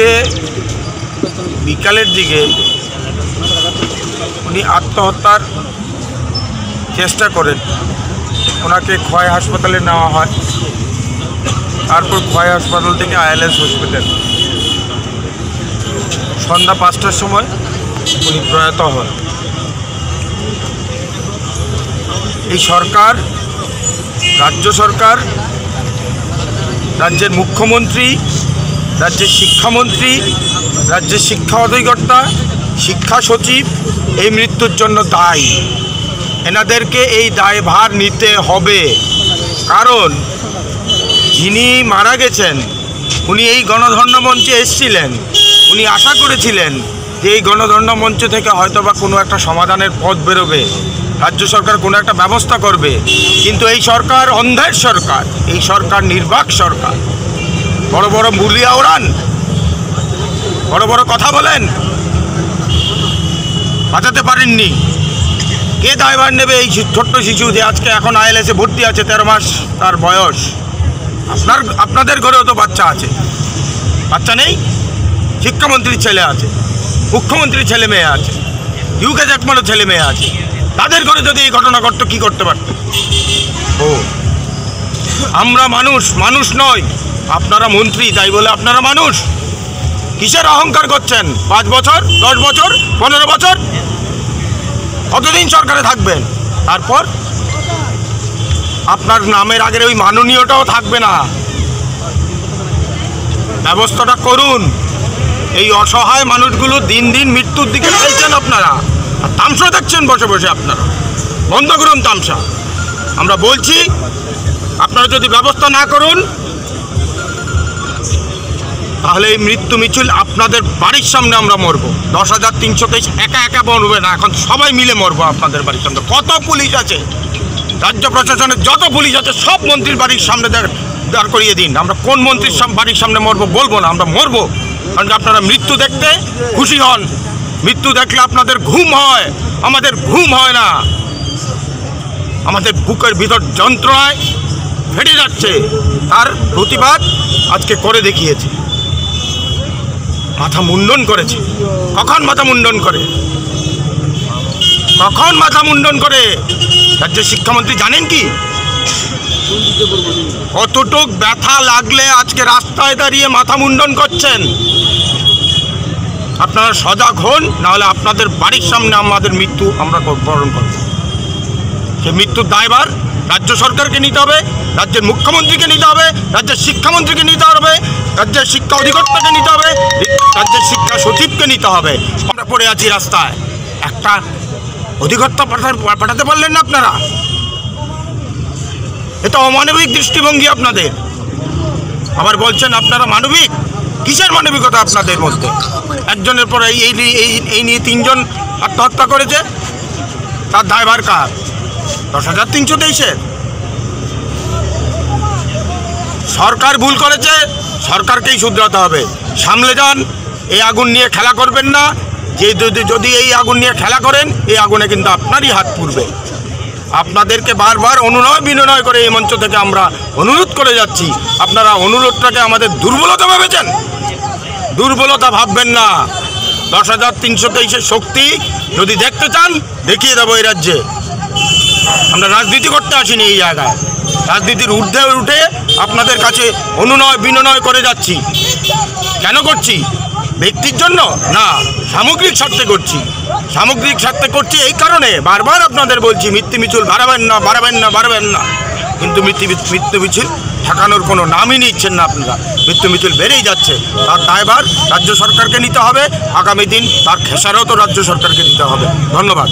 আজকে বিকালের দিকে উনি আত্মহত্যার চেষ্টা করেন। ওনাকে ক্ষয় হাসপাতালে নেওয়া হয়। তারপর ক্ষয় হাসপাতাল থেকে আইএলএস হসপিটাল। সন্ধ্যা পাঁচটার সময় উনি প্রয়াত হন। এই সরকার, রাজ্য সরকার, রাজ্যের মুখ্যমন্ত্রী রাজ্যের শিক্ষামন্ত্রী, রাজ্যের শিক্ষা অধিকর্তা, শিক্ষা সচিব, এই মৃত্যুর জন্য দায়ী। এনাদেরকে এই দায়ভার নিতে হবে। কারণ যিনি মারা গেছেন, উনি এই গণধর্ণ মঞ্চে এসেছিলেন। উনি আশা করেছিলেন যে এই গণধর্ণ মঞ্চ থেকে হয়তো বা কোনো একটা সমাধানের পথ বেরোবে। রাজ্য সরকার কোনো একটা ব্যবস্থা করবে। কিন্তু এই সরকার অন্ধের সরকার, এই সরকার নির্বাক সরকার। বড় বড় মুলিয়া ওড়ান। বড় বড় কথা বলেন। বাঁচাতে পারেননি। কে দায়ভার নেবে এই ছোট্ট শিশু যে আজকে এখন আইএলএসে ভর্তি আছে, তেরো মাস তার বয়স? আপনার, আপনাদের ঘরেও তো বাচ্চা আছে। বাচ্চা নেই? শিক্ষামন্ত্রীর ছেলে আছে। মুখ্যমন্ত্রীর ছেলে মেয়ে আছে। ইউকে জ্যাকমারও ছেলে মেয়ে আছে। তাদের ঘরে যদি এই ঘটনা ঘটতো, কী করতে পারত? ও। আমরা মানুষ মানুষ নয়। আপনারা মন্ত্রী, তাই বলে আপনারা মানুষ। কিসের অহংকার করছেন? পাঁচ বছর, দশ বছর, পনেরো বছর? কতদিন সরকারে থাকবেন? তারপর? আপনার নামের আগের ওই মাননীয়টাও থাকবে না। ব্যবস্থাটা করুন। এই অসহায় মানুষগুলো দিন দিন মৃত্যুর দিকে ফেলছেন আপনারা। আর তামসা দেখছেন বসে বসে আপনারা। বন্ধ করুন তামসা। আমরা বলছি, আপনারা যদি ব্যবস্থা না করুন তাহলে এই মৃত্যু মিছিল আপনাদের বাড়ির সামনে আমরা মরবো। দশ হাজার তিনশো তেইশ একা একা মরবে না। এখন সবাই মিলে মরবো আপনাদের বাড়ির সামনে। কত পুলিশ আছে? রাজ্য প্রশাসনের যত পুলিশ আছে, সব মন্ত্রীর বাড়ির সামনে দাঁড় করিয়ে দিন। আমরা কোন মন্ত্রীর বাড়ির সামনে মরবো বলব না, আমরা মরবো। কারণ আপনারা মৃত্যু দেখতে খুশি হন। মৃত্যু দেখলে আপনাদের ঘুম হয়। আমাদের ঘুম হয় না। আমাদের বুকের ভিতর যন্ত্রণায় ফেটে যাচ্ছে। তার প্রতিবাদ আজকে করে দেখিয়েছে। মাথা মুন্ডন করেছে। কখন মাথা মুন্ডন করে? কখন মাথা মুন্ডন করে? রাজ্যের শিক্ষামন্ত্রী জানেন কি? কতটুক ব্যথা লাগলে আজকে রাস্তায় দাঁড়িয়ে মাথা মুন্ডন করছেন? আপনারা সজাগ হন, নাহলে আপনাদের বাড়ির সামনে আমাদের মৃত্যু আমরা বরণ করব। সে মৃত্যুর দায়ভার রাজ্য সরকারকে নিতে হবে, রাজ্যের মুখ্যমন্ত্রীকে নিতে হবে, রাজ্যের শিক্ষামন্ত্রীকে নিতে হবে, রাজ্যের শিক্ষা অধিকর্তাকে নিতে হবে, রাজ্যের শিক্ষা সচিবকে নিতে হবে। আমরা পড়ে আছি রাস্তায়। একটা অধিকর্তা পাঠা- পাঠাতে পারলেন না আপনারা? এটা অমানবিক দৃষ্টিভঙ্গি আপনাদের। আবার বলছেন আপনারা মানবিক? কিসের মানবিকতা আপনাদের মধ্যে? একজনের পর এই এই নিয়ে- এই এই নিয়ে তিনজন আত্মহত্যা করেছে। তার দায়ভার কার? দশ হাজার তিনশো তেইশের সরকার ভুল করেছে, সরকারকেই শুধরাতে হবে। সামলে যান, এই আগুন নিয়ে খেলা করবেন না। যে যদি যদি এই আগুন নিয়ে খেলা করেন, এই আগুনে কিন্তু আপনারই হাত পুড়বে। আপনাদেরকে বারবার অনুনয় বিনয় করে এই মঞ্চ থেকে আমরা অনুরোধ করে যাচ্ছি। আপনারা অনুরোধটাকে আমাদের দুর্বলতা ভেবেছেন। দুর্বলতা ভাববেন না। দশ হাজার তিনশো তেইশের শক্তি যদি দেখতে চান, দেখিয়ে দেবো এই রাজ্যে। আমরা রাজনীতি করতে আসিনি এই জায়গায়। রাজনীতির ঊর্ধ্বে উঠে আপনাদের কাছে অনুনয় বিনয় করে যাচ্ছি। কেন করছি? ব্যক্তির জন্য? না, সামগ্রিক স্বার্থে করছি। সামগ্রিক স্বার্থে করছি এই কারণে বারবার আপনাদের বলছি মৃত্যু মিছিল বাড়াবেন না বাড়াবেন না বাড়াবেন না। কিন্তু মৃত্যু মৃত্যু মিছিল ঠেকানোর কোনো নামই নিচ্ছেন না আপনারা। মৃত্যু মিছিল বেড়েই যাচ্ছে। তার দায়ভার রাজ্য সরকারকে নিতে হবে। আগামী দিন তার খেসারও তো রাজ্য সরকারকে দিতে হবে। ধন্যবাদ।